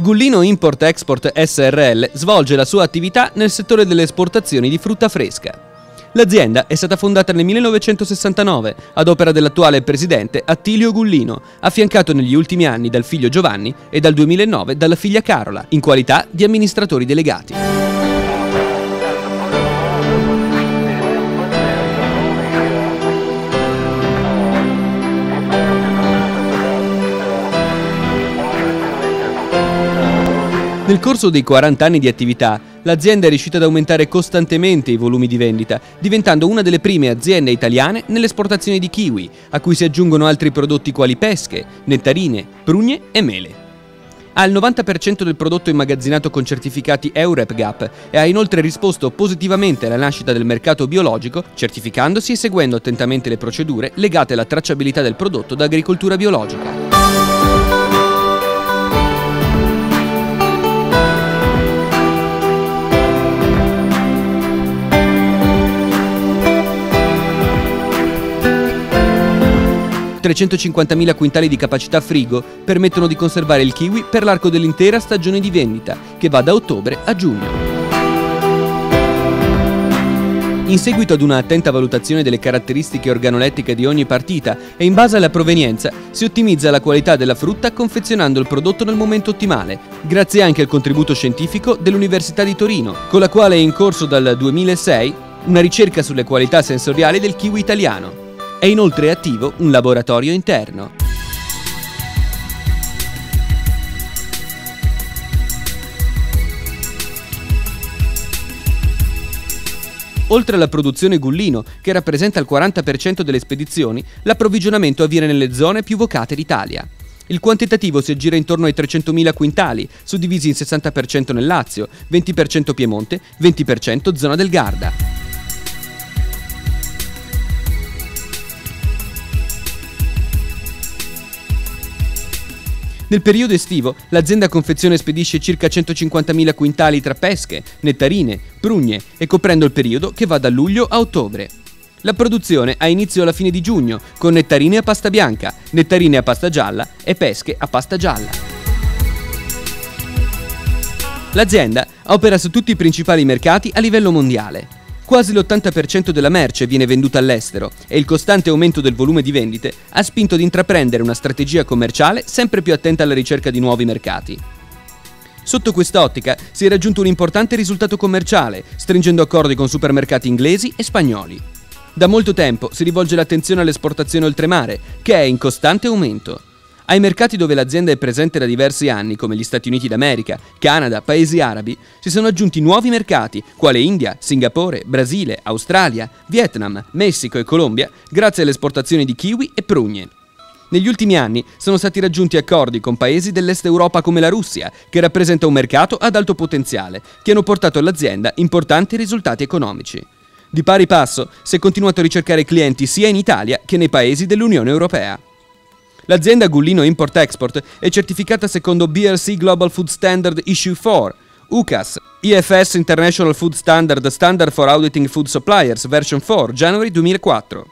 Gullino Import Export SRL svolge la sua attività nel settore delle esportazioni di frutta fresca. L'azienda è stata fondata nel 1969 ad opera dell'attuale presidente Attilio Gullino, affiancato negli ultimi anni dal figlio Giovanni e dal 2009 dalla figlia Carola, in qualità di amministratori delegati. Nel corso dei 40 anni di attività, l'azienda è riuscita ad aumentare costantemente i volumi di vendita, diventando una delle prime aziende italiane nell'esportazione di kiwi, a cui si aggiungono altri prodotti quali pesche, nettarine, prugne e mele. Ha il 90% del prodotto immagazzinato con certificati EUREP GAP e ha inoltre risposto positivamente alla nascita del mercato biologico, certificandosi e seguendo attentamente le procedure legate alla tracciabilità del prodotto da agricoltura biologica. 350.000 quintali di capacità frigo permettono di conservare il kiwi per l'arco dell'intera stagione di vendita, che va da ottobre a giugno. In seguito ad una attenta valutazione delle caratteristiche organolettiche di ogni partita e in base alla provenienza, si ottimizza la qualità della frutta confezionando il prodotto nel momento ottimale, grazie anche al contributo scientifico dell'Università di Torino, con la quale è in corso dal 2006 una ricerca sulle qualità sensoriali del kiwi italiano. È inoltre attivo un laboratorio interno. Oltre alla produzione Gullino, che rappresenta il 40% delle spedizioni, l'approvvigionamento avviene nelle zone più vocate d'Italia. Il quantitativo si aggira intorno ai 300.000 quintali, suddivisi in 60% nel Lazio, 20% Piemonte, 20% zona del Garda. Nel periodo estivo l'azienda confezione spedisce circa 150.000 quintali tra pesche, nettarine, prugne e coprendo il periodo che va da luglio a ottobre. La produzione ha inizio alla fine di giugno con nettarine a pasta bianca, nettarine a pasta gialla e pesche a pasta gialla. L'azienda opera su tutti i principali mercati a livello mondiale. Quasi l'80% della merce viene venduta all'estero e il costante aumento del volume di vendite ha spinto ad intraprendere una strategia commerciale sempre più attenta alla ricerca di nuovi mercati. Sotto quest'ottica si è raggiunto un importante risultato commerciale, stringendo accordi con supermercati inglesi e spagnoli. Da molto tempo si rivolge l'attenzione all'esportazione oltremare, che è in costante aumento. Ai mercati dove l'azienda è presente da diversi anni, come gli Stati Uniti d'America, Canada, paesi arabi, si sono aggiunti nuovi mercati, quali India, Singapore, Brasile, Australia, Vietnam, Messico e Colombia, grazie alle esportazioni di kiwi e prugne. Negli ultimi anni sono stati raggiunti accordi con paesi dell'Est Europa come la Russia, che rappresenta un mercato ad alto potenziale, che hanno portato all'azienda importanti risultati economici. Di pari passo si è continuato a ricercare clienti sia in Italia che nei paesi dell'Unione Europea. L'azienda Gullino Import Export è certificata secondo BRC Global Food Standard Issue 4, UCAS, IFS International Food Standard Standard for Auditing Food Suppliers version 4, January 2004.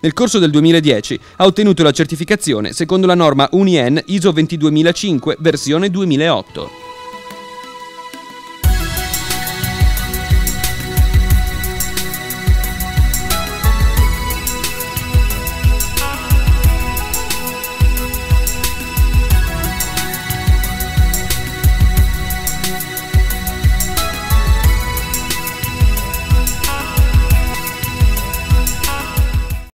Nel corso del 2010 ha ottenuto la certificazione secondo la norma UNIEN ISO 22005 versione 2008.